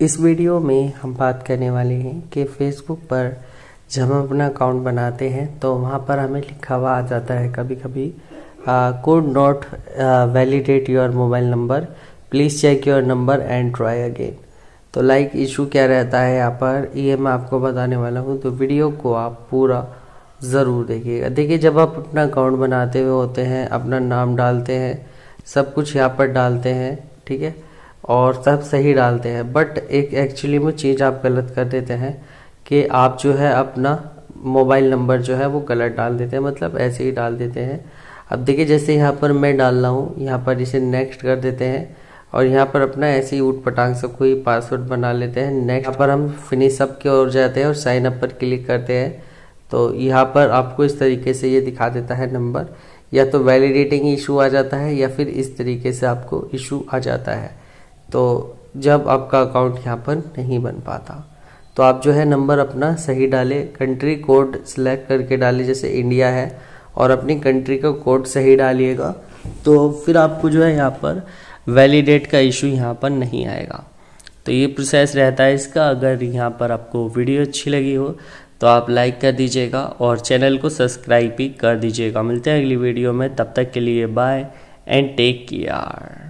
इस वीडियो में हम बात करने वाले हैं कि फेसबुक पर जब हम अपना अकाउंट बनाते हैं तो वहाँ पर हमें लिखा हुआ आ जाता है कभी कभी code not validate your mobile number please check your number and try again तो लाइक इशू क्या रहता है यहाँ पर, ये मैं आपको बताने वाला हूँ तो वीडियो को आप पूरा ज़रूर देखिएगा। देखिए, जब आप अपना अकाउंट बनाते हुए होते हैं, अपना नाम डालते हैं, सब कुछ यहाँ पर डालते हैं, ठीक है? और सब सही डालते हैं। बट एक एक्चुअली में चीज़ आप गलत कर देते हैं कि आप जो है अपना मोबाइल नंबर जो है वो गलत डाल देते हैं मतलब ऐसे ही डाल देते हैं। अब देखिए, जैसे यहाँ पर मैं डाल रहा हूँ, यहाँ पर इसे नेक्स्ट कर देते हैं और यहाँ पर अपना ऐसे ही ऊट पटांग सब कोई पासवर्ड बना लेते हैं। नेक्स्ट यहाँ पर हम फिनिश अप की ओर जाते हैं और साइन अप पर क्लिक करते हैं। तो यहाँ पर आपको इस तरीके से ये दिखा देता है नंबर या तो वैलिडेटिंग इशू आ जाता है या फिर इस तरीके से आपको इशू आ जाता है। तो जब आपका अकाउंट यहाँ पर नहीं बन पाता तो आप जो है नंबर अपना सही डालें कंट्री कोड सिलेक्ट करके डालें, जैसे इंडिया है, और अपनी कंट्री का कोड सही डालिएगा तो फिर आपको जो है यहाँ पर वैलिडेट का इशू यहाँ पर नहीं आएगा। तो ये प्रोसेस रहता है इसका, अगर यहाँ पर आपको वीडियो अच्छी लगी हो तो आप लाइक कर दीजिएगा, और चैनल को सब्सक्राइब भी कर दीजिएगा। मिलते हैं अगली वीडियो में, तब तक के लिए बाय एंड टेक केयर